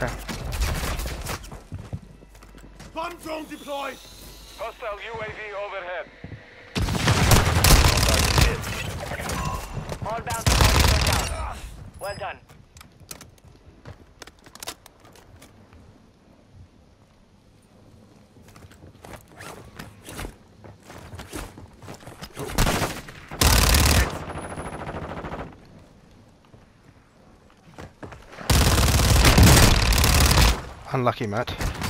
crap. Bomb drone deployed. Hostile UAV overhead. All bounty targets are down. Well done. Unlucky, Matt.